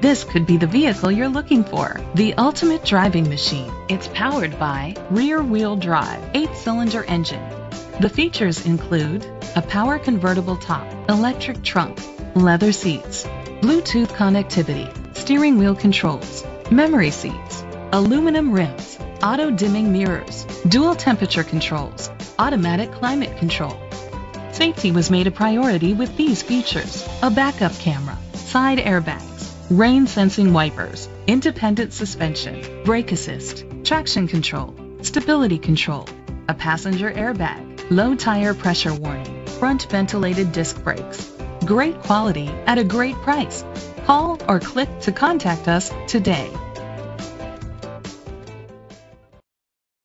This could be the vehicle you're looking for. The ultimate driving machine. It's powered by rear wheel drive, eight cylinder engine. The features include a power convertible top, electric trunk, leather seats, Bluetooth connectivity, steering wheel controls, memory seats, aluminum rims, auto dimming mirrors, dual temperature controls, automatic climate control. Safety was made a priority with these features. A backup camera, side airbags, rain sensing wipers, independent suspension, brake assist, traction control, stability control, a passenger airbag, low tire pressure warning, front ventilated disc brakes. Great quality at a great price. Call or click to contact us today.